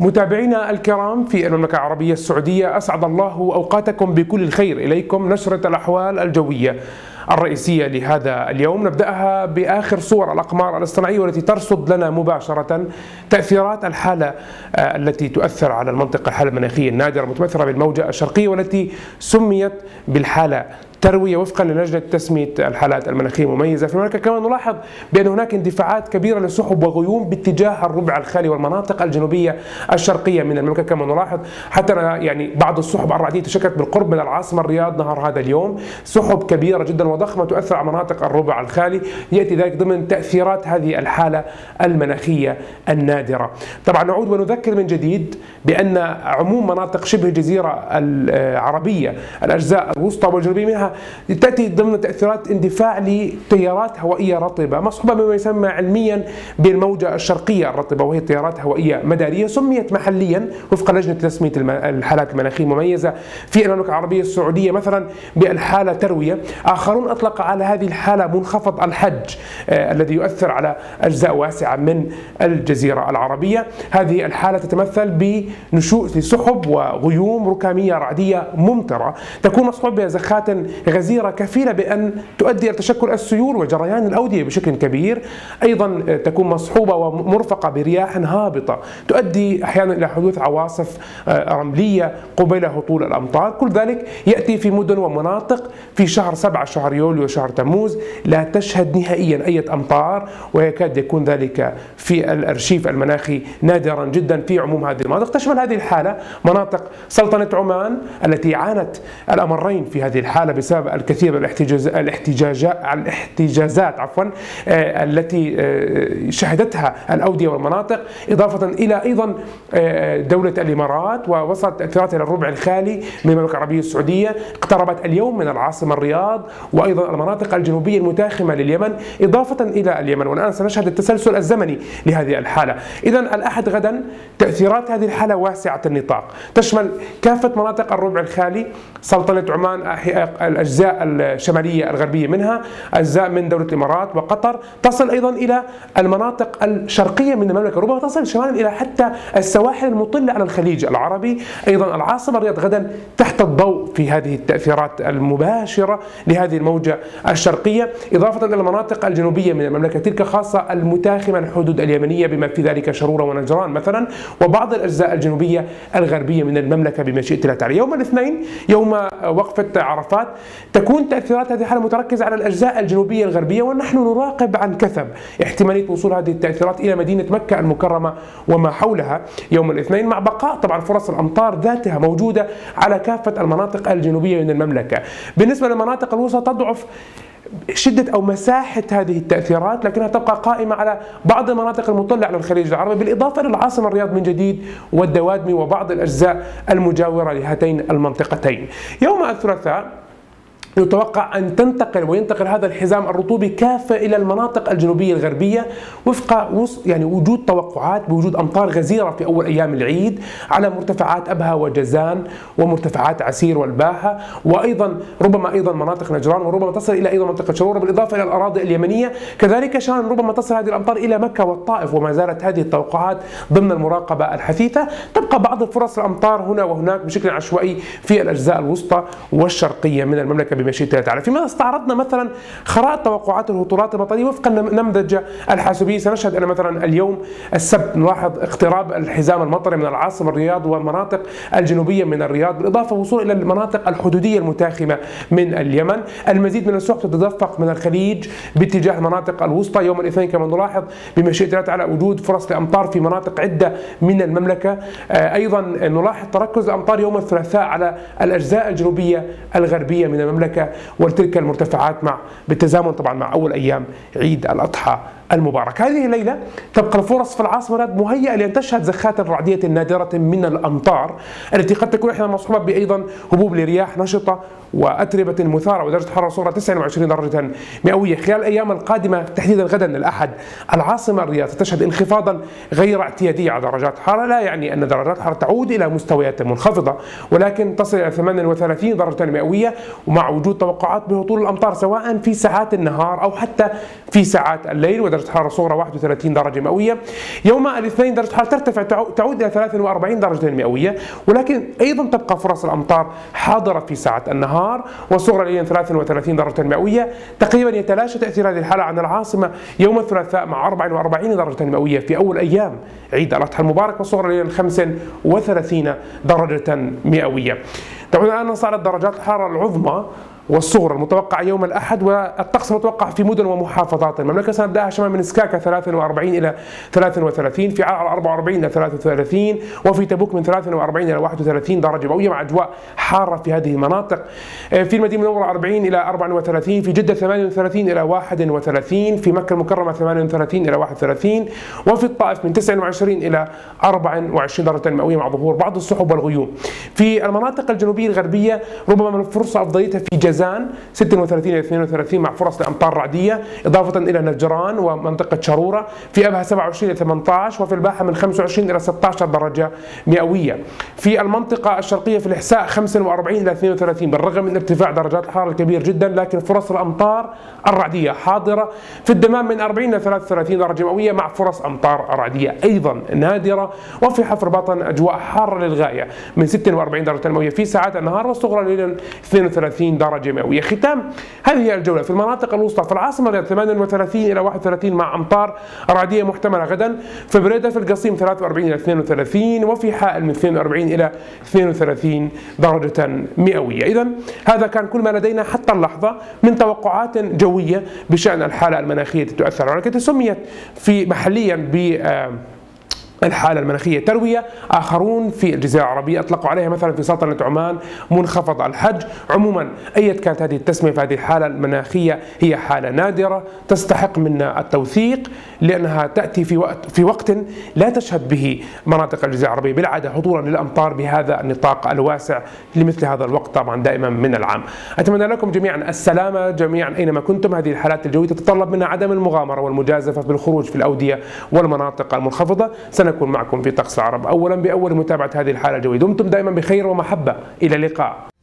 متابعينا الكرام في المملكة العربية السعودية أسعد الله أوقاتكم بكل الخير إليكم نشرة الأحوال الجوية الرئيسية لهذا اليوم. نبدأها بآخر صور الأقمار الاصطناعية والتي ترصد لنا مباشرة تأثيرات الحالة آه، التي تؤثر على المنطقة الحالة المناخية النادرة المتمثلة بالموجة الشرقية والتي سميت بالحالة تروية وفقا للجنة تسمية الحالات المناخية المميزة. في المملكة كما نلاحظ بأن هناك اندفاعات كبيرة لسحب وغيوم باتجاه الربع الخالي والمناطق الجنوبية الشرقية من المملكة كما نلاحظ. حتى يعني بعض السحب الرعدية تشكلت بالقرب من العاصمة الرياض نهار هذا اليوم. سحب كبيرة جدا وضخمة تؤثر على مناطق الربع الخالي. يأتي ذلك ضمن تأثيرات هذه الحالة المناخية النادرة. طبعا نعود ونذكر من جديد بأن عموم مناطق شبه الجزيرة العربية الأجزاء الوسطى والجنوبية منها تأتي ضمن تأثيرات اندفاع لتيارات هوائية رطبة. مصحوبة بما يسمى علميا بالموجة الشرقية الرطبة وهي تيارات هوائية مدارية سميت محليا وفق لجنة تسمية الحالات المناخية المميزة في المملكة العربية السعودية مثلا بالحالة تروية. آخرون أطلق على هذه الحالة منخفض الحج آه الذي يؤثر على أجزاء واسعة من الجزيرة العربية. هذه الحالة تتمثل بنشوء لسحب وغيوم ركامية رعدية ممطرة. تكون مصحوبة بزخات غزيرة كفيلة بأن تؤدي إلى تشكل السيول وجريان الأودية بشكل كبير. أيضا تكون مصحوبة ومرفقة برياح هابطة تؤدي أحيانا إلى حدوث عواصف آه، رملية قبيل هطول الأمطار. كل ذلك يأتي في مدن ومناطق في شهر سبعة شهر يوليو وشهر تموز لا تشهد نهائيا أي أمطار ويكاد يكون ذلك في الأرشيف المناخي نادرا جدا في عموم هذه المناطق. تشمل هذه الحالة مناطق سلطنة عمان التي عانت الأمرين في هذه الحالة بسبب الكثير من الاحتجاز الاحتجاجات الاحتجازات عفوا آه، التي آه، شهدتها الأودية والمناطق إضافة إلى أيضا آه، دولة الإمارات ووصلت تاثيراتها إلى الربع الخالي من المملكة العربية السعودية اقتربت اليوم من العاصمة الرياض وأيضا المناطق الجنوبية المتاخمة لليمن إضافة إلى اليمن. والآن سنشهد التسلسل الزمني لهذه الحالة. اذا الأحد غدا تأثيرات هذه الحالة واسعة النطاق. تشمل كافة مناطق الربع الخالي سلطنة عمان الأجزاء الشمالية الغربية منها أجزاء من دولة الإمارات وقطر تصل أيضا إلى المناطق الشرقية من المملكة ربما تصل شمالا إلى حتى السواحل المطلة على الخليج العربي أيضا العاصمة الرياض غدا تحت الضوء في هذه التأثيرات المباشرة لهذه الموجة الشرقية إضافة إلى المناطق الجنوبية من المملكة تلك خاصة المتاخمة الحدود اليمنية بما في ذلك شرورة ونجران مثلا وبعض الأجزاء الجنوبية الغربية من المملكة بمشيئه الله تعالى يوم الاثنين يوم وقفة عرفات تكون تأثيرات هذه الحالة متركزة على الأجزاء الجنوبية الغربية ونحن نراقب عن كثب احتمالية وصول هذه التأثيرات إلى مدينة مكة المكرمة وما حولها يوم الاثنين مع بقاء طبعا فرص الأمطار ذاتها موجودة على كافة المناطق الجنوبية من المملكة. بالنسبة للمناطق الوسطى تضعف شدة أو مساحة هذه التأثيرات لكنها تبقى قائمة على بعض المناطق المطلة على الخليج العربي بالإضافة إلى العاصمة الرياض من جديد والدوادمي وبعض الأجزاء المجاورة لهاتين المنطقتين. يوم الثلاثاء يتوقع أن تنتقل وينتقل هذا الحزام الرطوبي كافة إلى المناطق الجنوبية الغربية وفق يعني وجود توقعات بوجود أمطار غزيرة في أول أيام العيد على مرتفعات أبها وجزان ومرتفعات عسير والباحة وأيضا ربما أيضا مناطق نجران وربما تصل إلى أيضا منطقة شرورة بالإضافة إلى الأراضي اليمنية كذلك شان ربما تصل هذه الأمطار إلى مكة والطائف وما زالت هذه التوقعات ضمن المراقبة الحثيثة تبقى بعض فرص الأمطار هنا وهناك بشكل عشوائي في الأجزاء الوسطى والشرقية من المملكة بمشيئة الله تعالى فيما استعرضنا مثلا خرائط توقعات الهطولات المطريه وفق النمذجه الحاسوبيه سنشهد أن مثلا اليوم السبت نلاحظ اقتراب الحزام المطري من العاصمة الرياض والمناطق الجنوبية من الرياض بالإضافة وصول إلى المناطق الحدودية المتاخمة من اليمن. المزيد من السحب تتدفق من الخليج باتجاه المناطق الوسطى. يوم الاثنين كما نلاحظ بمشيئه الله تعالى وجود فرص لأمطار في مناطق عدة من المملكة. آه، أيضا نلاحظ تركز الأمطار يوم الثلاثاء على الأجزاء الجنوبية الغربية من وتلك المرتفعات مع بالتزامن طبعا مع أول أيام عيد الأضحى. المبارك. هذه الليلة تبقى الفرص في العاصمة مهيئة لأن تشهد زخات رعدية نادرة من الأمطار التي قد تكون أحيانا مصحوبة بأيضا هبوب لرياح نشطة وأتربة مثارة ودرجة حرارة صغرى 29 درجة مئوية. خلال الأيام القادمة تحديدا غدا الأحد العاصمة الرياض تشهد انخفاضا غير اعتيادي على درجات الحرارة لا يعني أن درجات الحرارة تعود إلى مستويات منخفضة ولكن تصل إلى 38 درجة مئوية ومع وجود توقعات بهطول الأمطار سواء في ساعات النهار أو حتى في ساعات الليل. درجة حرارة صغرى 31 درجة مئوية. يوم الاثنين درجة الحرارة ترتفع تعود إلى 43 درجة مئوية. ولكن أيضا تبقى فرص الأمطار حاضرة في ساعة النهار والصغرى ليلا 33 درجة مئوية. تقريبا يتلاشى تأثير هذه الحالة عن العاصمة يوم الثلاثاء مع 44 درجة مئوية في أول أيام عيد الأضحى المبارك والصغرى ليلا 35 درجة مئوية. دعونا الآن نصل درجات الحرارة العظمى والصغرى المتوقعة يوم الأحد والطقس المتوقع في مدن ومحافظات. المملكة سنبدأها شمال من سكاكا 43 إلى 33 في عرعر 44 إلى 33 وفي تبوك من 43 إلى 31 درجة مئوية مع أجواء حارة في هذه المناطق. آه، في المدينة المنورة 40 إلى 34 في جدة 38 إلى 31 في مكة المكرمة 38 إلى 31 وفي الطائف من 29 إلى 24 درجة مئوية مع ظهور بعض السحب والغيوم. في المناطق الجنوبية الغربية ربما من الفرصة أفضليتها في جزائر جازان 36 إلى 32 مع فرص لأمطار رعدية إضافة إلى نجران ومنطقة شروره في أبها 27 إلى 18 وفي الباحة من 25 إلى 16 درجة مئوية. في المنطقة الشرقية في الإحساء 45 إلى 32 بالرغم من ارتفاع درجات الحرارة الكبير جدا لكن فرص الأمطار الرعدية حاضرة في الدمام من 40 إلى 33 درجة مئوية مع فرص أمطار رعدية أيضا نادرة. وفي حفر باطن أجواء حارة للغاية من 46 درجة مئوية في ساعات النهار والصغرى ليلا 32 درجة درجة مئوية ختام هذه الجولة. في المناطق الوسطى في العاصمة الرياض 38 إلى 31 مع أمطار رعدية محتملة غدا. في بريدة في القصيم 43 إلى 32 وفي حائل من 42 إلى 32 درجة مئوية. إذا هذا كان كل ما لدينا حتى اللحظة من توقعات جوية بشأن الحالة المناخية التي تؤثر ولكن سميت في محليا ب آه، الحالة المناخية. تروية آخرون في الجزيرة العربية أطلقوا عليها مثلا في سلطنة عمان منخفض الحج عموما أية كانت هذه التسمية في هذه الحالة المناخية هي حالة نادرة تستحق منا التوثيق لأنها تأتي في وقت, في وقت لا تشهد به مناطق الجزيرة العربية. بالعادة حضورا للأمطار بهذا النطاق الواسع لمثل هذا الوقت طبعا دائما من العام. أتمنى لكم جميعا السلامة جميعا أينما كنتم. هذه الحالات الجوية تتطلب منا عدم المغامرة والمجازفة بالخروج في الأودية والمناطق المنخفضة. سنكون معكم في طقس العرب. أولا بأول متابعة هذه الحالة الجوية دمتم دائما بخير ومحبة. إلى اللقاء.